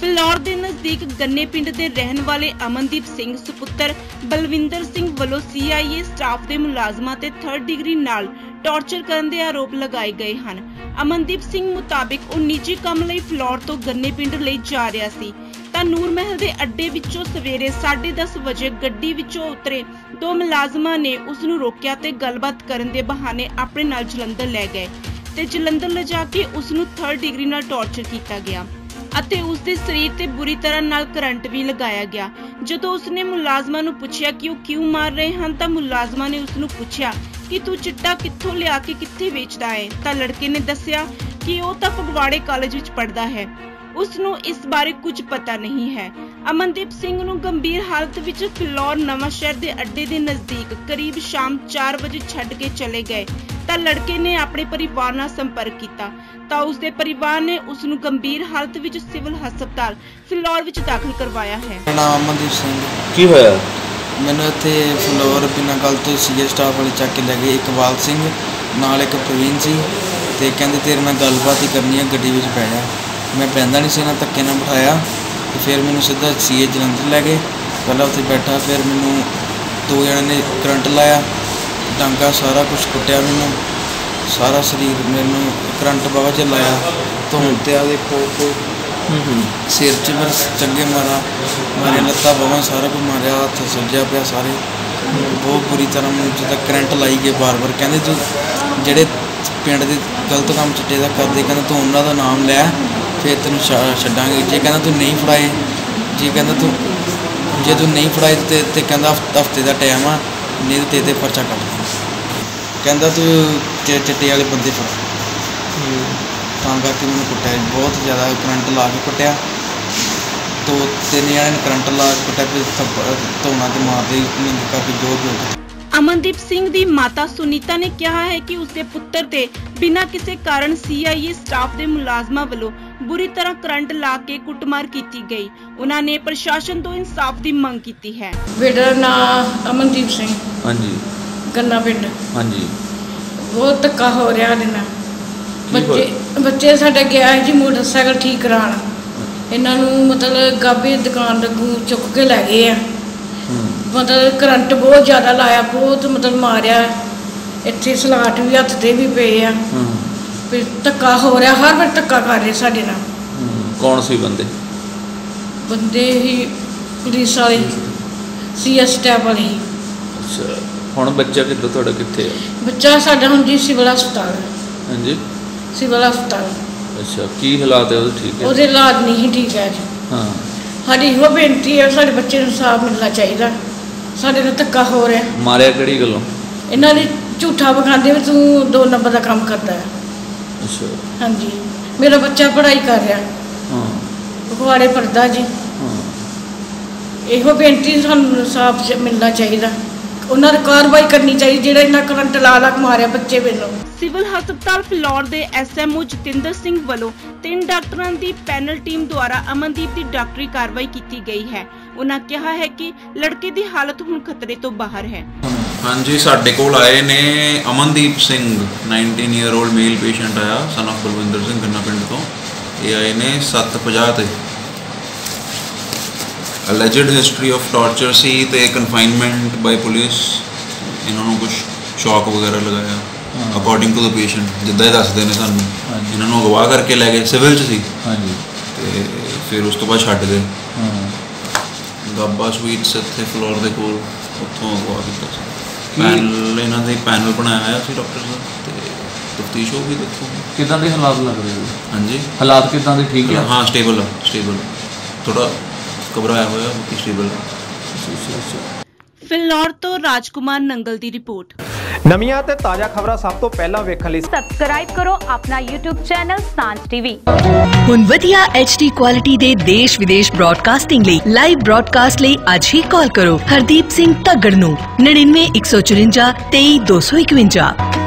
ਫਿਲੌਰ ਦੇ ਨਜ਼ਦੀਕ ਗੰਨੇ ਪਿੰਡ ਦੇ ਰਹਿਣ ਵਾਲੇ ਅਮਨਦੀਪ ਸਿੰਘ ਸੁਪੁੱਤਰ ਬਲਵਿੰਦਰ ਸਿੰਘ ਵੱਲੋਂ ਸੀਆਈਏ ਸਟਾਫ ਦੇ ਮੁਲਾਜ਼ਮਾਂ ਤੇ 3rd ਡਿਗਰੀ ਨਾਲ ਟੌਰਚਰ ਕਰਨ ਦੇ ਆਰੋਪ ਲਗਾਏ ਗਏ ਹਨ। ਅਮਨਦੀਪ ਸਿੰਘ ਮੁਤਾਬਿਕ ਉਹ ਨਿੱਜੀ ਕੰਮ ਲਈ ਫਿਲੌਰ ਤੋਂ ਗੰਨੇ ਪਿੰਡ ਲਈ ਜਾ ਰਿਹਾ ਸੀ। ਤਾਂ ਨੂਰ ਮਹਿਲ ਦੇ ਅੱਡੇ ਵਿੱਚੋਂ ਸਵੇਰੇ 10:30 ਵਜੇ ਗੱਡੀ ਵਿੱਚੋਂ ਉਤਰੇ ਦੋ ਮੁਲਾਜ਼ਮਾਂ ਨੇ ਉਸ ਨੂੰ ਰੋਕਿਆ ਤੇ ਗੱਲਬਾਤ ਕਰਨ ਦੇ ਬਹਾਨੇ ਆਪਣੇ ਨਾਲ ਜਲੰਧਰ ਲੈ ਗਏ ਤੇ ਜਲੰਧਰ ਲਿਜਾ ਕੇ ਉਸ ਨੂੰ 3rd ਡਿਗਰੀ ਨਾਲ ਟੌਰਚਰ ਕੀਤਾ ਗਿਆ। ਅਤੇ ਉਸ ਦੇ ਸਰੀਰ ਤੇ ਬੁਰੀ ਤਰ੍ਹਾਂ ਨਾਲ ਕਰੰਟ ਵੀ ਲਗਾਇਆ ਗਿਆ। ਜਦੋਂ ਉਸਨੇ ਮੁਲਾਜ਼ਮਾਂ ਨੂੰ ਪੁੱਛਿਆ ਕਿ ਉਹ ਕਿਉਂ ਮਾਰ ਰਹੇ ਹਨ, ਤਾਂ ਮੁਲਾਜ਼ਮਾਂ ਨੇ ਉਸ ਨੂੰ ਪੁੱਛਿਆ ਕਿ ਤੂੰ ਚਿੱਟਾ ਕਿੱਥੋਂ ਲਿਆ ਕੇ ਕਿੱਥੇ ਵੇਚਦਾ ਹੈ? ਤਾਂ ਲੜਕੇ ਨੇ ਦੱਸਿਆ ਕਿ ਉਹ ਤਾਂ ਫਗਵਾੜੇ ਕਾਲਜ ਵਿੱਚ ਪੜ੍ਹਦਾ ਹੈ। ਉਸ ਨੂੰ ਇਸ ਬਾਰੇ ਕੁਝ ਪਤਾ ਨਹੀਂ ਹੈ। ਅਮਨਦੀਪ ਸਿੰਘ ਨੂੰ ਗੰਭੀਰ ਹਾਲਤ ਵਿੱਚ ਫਿਲੌਰ ਨਵਾਂ ਸ਼ਹਿਰ ਦੇ ਅੱਡੇ ਦੇ ਨਜ਼ਦੀਕ ਕਰੀਬ ਸ਼ਾਮ 4 ਵਜੇ ਛੱਡ ਕੇ ਚਲੇ ਗਏ। ਤਾਂ ਲੜਕੇ ਨੇ ਆਪਣੇ ਪਰਿਵਾਰ ਨਾਲ ਸੰਪਰਕ ਕੀਤਾ। ਤਾਂ ਉਸ ਦੇ ਪਰਿਵਾਰ ਨੇ ਉਸ ਨੂੰ ਗੰਭੀਰ ਹਾਲਤ ਵਿੱਚ ਸਿਵਲ ਹਸਪਤਾਲ ਫਿਲੌਰ ਵਿੱਚ ਦਾਖਲ ਕਰਵਾਇਆ ਹੈ। ਮੇਰਾ ਨਾਮ ਅਮਨਦੀਪ ਸਿੰਘ ਕੀ ਹੋਇਆ? ਮੈਨੂੰ ਇੱਥੇ ਫਲੋਰ ਬਿਨਾਂ ਗੱਲ ਤੋਂ ਸੀਏ ਸਟਾਫ ਵਾਲੇ ਚੱਕ ਕੇ ਲੈ ਗਏ। ਇਕਬਾਲ ਸਿੰਘ ਨਾਲ ਇੱਕ ਪ੍ਰਵੀਨ ਸੀ ਤੇ ਕਹਿੰਦੇ ਤੇਰੇ ਨਾਲ ਗੱਲਬਾਤ ਹੀ ਕਰਨੀ ਹੈ ਗੱਡੀ ਵਿੱਚ ਪੈ ਜਾ। ਮੈਂ ਪੈਂਦਾ ਨਹੀਂ ਸੀ ਨਾ ਧੱਕੇ ਨਾਲ ਬਿਠਾਇਆ ਤੇ ਫਿਰ ਮੈਨੂੰ ਸਿੱਧਾ ਸੀਏ ਜਲੰਧਰ ਲੈ ਗਏ। ਪਹਿਲਾਂ ਉੱਥੇ ਬੈਠਾ ਫਿਰ ਮੈਨੂੰ ਦੋ ਜਣਿਆਂ ਨੇ ਕਰੰਟ ਲਾਇਆ। ਡਾਂਗਾ ਸਾਰਾ ਕੁਝ ਕੁੱਟਿਆ ਮੈਨੂੰ ਸਾਰਾ ਸਰੀਰ ਮੈਨੂੰ ਕਰੰਟ ਬਾਵਾ ਚ ਲਾਇਆ ਧੌਣ ਤੇ ਆ ਦੇਖੋ ਹੂੰ ਸਿਰ 'ਚ ਫਿਰ ਚੰਗੇ ਮਾਰਾ। ਮਾਰੇ ਲੱਤਾਂ ਬਾਹਾਂ ਸਾਰਾ ਕੁਝ ਮਾਰਿਆ ਹੱਥ ਸੁੱਜਿਆ ਪਿਆ ਸਾਰੇ। ਬਹੁਤ ਬੁਰੀ ਤਰ੍ਹਾਂ ਮੈਨੂੰ ਜਿੱਦਾਂ ਕਰੰਟ ਲਾਈ ਗਏ ਬਾਰ-ਬਾਰ। ਕਹਿੰਦੇ ਤੂੰ ਜਿਹੜੇ ਪਿੰਡ ਦੇ ਗਲਤ ਕੰਮ ਚਿੱਟੇ ਦਾ ਕਰਦੇ ਕਹਿੰਦਾ ਤੂੰ ਉਹਨਾਂ ਦਾ ਨਾਮ ਲੈ ਫਿਰ ਤੈਨੂੰ ਛੱਡ- ਛੱਡਾਂਗੇ। ਜੇ ਕਹਿੰਦਾ ਤੂੰ ਨਹੀਂ ਫੜਾਏ ਜੇ ਕਹਿੰਦਾ ਤੂੰ ਜੇ ਤੂੰ ਨਹੀਂ ਫੜਾਏ ਤੇ ਤੇ ਕਹਿੰਦਾ ਹਫ਼ਤੇ ਦਾ ਟਾਈਮ ਆ। ਨਹੀਂ ਤੇ ਤੇ ਪਰਚਾ ਕੱਟ ਕਹਿੰਦਾ ਤੂੰ ਚਿ- ਚਿੱਟੇ ਵਾਲੇ ਬੰਦੇ ਫੜ। ਤਾਂ ਕਰਕੇ ਮੈਨੂੰ ਕੁੱਟਿਆ ਜੀ, ਬਹੁਤ ਜ਼ਿਆਦਾ ਕਰੰਟ ਲਾ ਕੇ ਕੁੱਟਿਆ। ਦੋ ਤਿੰਨ ਜਣਿਆਂ ਨੇ ਕਰੰਟ ਲਾ ਕੇ ਕੁੱਟਿਆ ਫਿਰ ਧੋਣਾ ਤੇ ਮਾਰਦੇ ਮੈਨੂੰ ਕਾਫੀ ਜ਼ੋਰ ਜ਼ੋਰ ਅਮਨਦੀਪ ਸਿੰਘ ਦੀ ਮਾਤਾ ਸੁਨੀਤਾ ਨੇ ਕਿਹਾ ਹੈ ਕਿ ਉਸਦੇ ਪੁੱਤਰ ਤੇ ਬਿਨਾਂ ਕਿਸੇ ਕਾਰਨ ਸੀਆਈਏ ਸਟਾਫ ਦੇ ਮੁਲਾਜ਼ਮਾਂ ਵੱਲੋਂ ਬੁਰੀ ਤਰ੍ਹਾਂ ਕਰੰਟ ਲਾ ਕੇ ਕੁੱਟਮਾਰ ਕੀਤੀ ਗਈ। ਉਹਨਾਂ ਨੇ ਪ੍ਰਸ਼ਾਸਨ ਤੋਂ ਇਨਸਾਫ ਦੀ ਮੰਗ ਕੀਤੀ ਹੈ। ਮੇਰਾ ਨਾਮ ਅਮਨਦੀਪ ਸਿੰਘ। ਹਾਂਜੀ। ਗੰਨਾ ਪਿੰਡ। ਹਾਂਜੀ। ਬਹੁਤ ਧੱਕਾ ਹੋ ਰਿਹਾ ਇਹਦੇ ਨਾਲ। ਬੱਚੇ ਬੱਚੇ ਸਾਡੇ ਗਿਆ ਜੀ ਮੋਟਰਸਾਈਕਲ ਠੀਕ ਕਰਾਉਣ। ਇਹਨਾਂ ਨੂੰ ਮਤਲਬ ਗਾਬੇ ਦੁਕਾਨ ਲੱਗੂ ਚੁੱਕ ਕੇ ਲੈ ਗਏ ਆ। ਮਤਲਬ ਕਰੰਟ ਬਹੁਤ ਜ਼ਿਆਦਾ ਲਾਇਆ ਬਹੁਤ ਮਤਲਬ ਮਾਰਿਆ। ਇੱਥੇ ਸਲਾਟ ਵੀ ਹੱਥ ਤੇ ਵੀ ਪਏ ਆ। ਫਿਰ ਧੱਕਾ ਹੋ ਰਿਹਾ ਹਰ ਵਾਰ ਧੱਕਾ ਕਰ ਰਹੇ ਸਾਡੇ ਨਾਲ। ਕੌਣ ਸੀ ਬੰਦੇ? ਬੰਦੇ ਹੀ ਪੁਲਿਸ ਵਾਲੇ ਸੀਐਸ ਸਟੈਪ ਵਾਲੇ ਹੀ। ਅੱਛਾ ਹੁਣ ਬੱਚਾ ਕਿੱਦਾਂ ਤੁਹਾਡਾ ਕਿੱਥੇ ਹੈ ਬੱਚਾ ਸਾਡਾ ਹੁਣ ਜੀ ਸਿਵਲ ਹਸਪਤਾਲ ਹਾਂਜੀ। ਸਿਵਲ ਹਸਪਤਾਲ। ਅੱਛਾ ਕੀ ਹਾਲਾਤ ਹੈ ਉਹਦੇ? ਠੀਕ ਹੈ। ਉਹਦੇ ਇਲਾਜ ਨਹੀਂ ਠੀਕ ਹੈ ਜੀ। ਹਾਂ। ਸਾਡੀ ਇਹੋ ਬੇਨਤੀ ਹੈ ਸਾਡੇ ਬੱਚੇ ਨੂੰ ਇਨਸਾਫ ਮਿਲਣਾ ਚਾਹੀਦਾ। ਸਾਡੇ ਨਾਲ ਧੱਕਾ ਹੋ ਰਿਹਾ। ਮਾਰਿਆ ਕਿਹੜੀ ਗੱਲੋਂ? ਇਹਨਾਂ ਨੇ ਝੂਠਾ ਵਿਖਾਉਂਦੇ ਵੀ ਤੂੰ ਦੋ ਨੰਬਰ ਦਾ ਕੰਮ ਕਰਦਾ ਹੈ। ਅੱਛਾ। ਹਾਂਜੀ। ਮੇਰਾ ਬੱਚਾ ਪੜ੍ਹਾਈ ਕਰ ਰਿਹਾ। ਹਾਂ। ਪਖਵਾੜੇ ਪੜਦਾ ਜੀ। ਹਾਂ। ਇਹੋ ਬੇਨਤੀ ਸਾਨੂੰ ਇਨਸਾਫ ਮਿਲਣਾ ਚਾਹੀਦਾ। ਉਹਨਾਂ ਦੀ ਕਾਰਵਾਈ ਕਰਨੀ ਚਾਹੀਦੀ ਜਿਹੜਾ ਇਹਨਾਂ ਕਰੰਟ ਲਾ ਲਾ ਕੇ ਮਾਰਿਆ ਬੱਚੇ ਮੈਨੂੰ ਸਿਵਲ ਹਸਪਤਾਲ ਫਿਲੌਰ ਦੇ ਐਸਐਮਓ ਜਤਿੰਦਰ ਸਿੰਘ ਵੱਲੋਂ ਤਿੰਨ ਡਾਕਟਰਾਂ ਦੀ ਪੈਨਲ ਟੀਮ ਦੁਆਰਾ ਅਮਨਦੀਪ ਦੀ ਡਾਕਟਰੀ ਕਾਰਵਾਈ ਕੀਤੀ ਗਈ ਹੈ। ਉਹਨਾਂ ਕਿਹਾ ਹੈ ਕਿ ਲੜਕੇ ਦੀ ਹਾਲਤ ਹੁਣ ਖਤਰੇ ਤੋਂ ਬਾਹਰ ਹੈ। ਹਾਂਜੀ ਸਾਡੇ ਕੋਲ ਆਏ ਨੇ Amandeep Singh 19 year old male patient ਆਇਆ ਸਨ of ਬਲਵਿੰਦਰ ਸਿੰਘ ਗੰਨਾ ਪਿੰਡ ਤੋਂ। ਇਹ ਆਏ ਨੇ 750 ਤੇ। ਅਲੈਜਡ ਹਿਸਟਰੀ ਆਫ ਟਾਰਚਰ ਸੀ ਤੇ ਕਨਫਾਈਨਮੈਂਟ ਬਾਈ ਪੁਲਿਸ ਇਹਨਾਂ ਨੂੰ ਕੁਝ ਸ਼ੌਕ ਵਗੈਰਾ ਲਗਾਇਆ। ਅਕੋਰਡਿੰਗ ਟੂ ਦ ਪੇਸ਼ੈਂਟ ਜਿੱਦਾਂ ਇਹ ਦੱਸਦੇ ਨੇ ਸਾਨੂੰ। ਇਹਨਾਂ ਨੂੰ ਅਗਵਾ ਕਰਕੇ ਲੈ ਗਏ ਸਿਵਲ ਚ ਸੀ। ਹਾਂਜੀ। ਤੇ ਫਿਰ ਉਸ ਤੋਂ ਬਾਅਦ ਛੱਡ ਗਏ। ਹਾਂ ਗਾਬਾ ਸਵੀਟਸ ਇੱਥੇ ਫਲੋਰ ਦੇ ਕੋਲ ਉੱਥੋਂ ਅਗਵਾ ਕੀਤਾ ਸੀ। ਪੈਨਲ ਇਹਨਾਂ ਦੇ ਪੈਨਲ ਬਣਾਇਆ ਹੋਇਆ ਸੀ ਡਾਕਟਰ ਸਾਹਿਬ ਤੇ ਤਫਤੀਸ਼ ਹੋਊਗੀ ਦੇਖੋ। ਕਿਦਾਂ ਦੇ ਹਾਲਾਤ ਲੱਗ ਰਹੇ ਨੇ? ਹਾਂਜੀ। ਹਾਲਾਤ ਕਿਦਾਂ ਦੇ ਠੀਕ ਹੈ ਹਾਂ ਸਟੇਬਲ ਆ ਸਟੇਬਲ ਥੋੜਾ ਘਬਰਾਇਆ ਹੋਇਆ ਬਾਕੀ ਸਟੇਬਲ ਫਿਲੌਰ ਤੋਂ ਰਾਜਕੁਮਾਰ ਨੰਗਲ ਦੀ ਰਿਪੋਰਟ। ਨਵੀਆਂ ਤੇ ਤਾਜ਼ਾ ਖਬਰਾਂ ਸਭ ਤੋਂ ਪਹਿਲਾਂ ਵੇਖਣ ਲਈ ਸਬਸਕ੍ਰਾਈਬ ਕਰੋ ਆਪਣਾ YouTube ਚੈਨਲ ਸਾਂਝ ਟੀਵੀ ਹੁਣ ਵਧੀਆ HD ਕੁਆਲਿਟੀ ਦੇ ਦੇਸ਼ ਵਿਦੇਸ਼ ਬ੍ਰਾਡਕਾਸਟਿੰਗ ਲਈ ਲਾਈਵ ਬ੍ਰਾਡਕਾਸਟ ਲਈ ਅੱਜ ਹੀ ਕਾਲ ਕਰੋ ਹਰਦੀਪ ਸਿੰਘ ਤੱਗੜ ਨੂੰ 99154 23251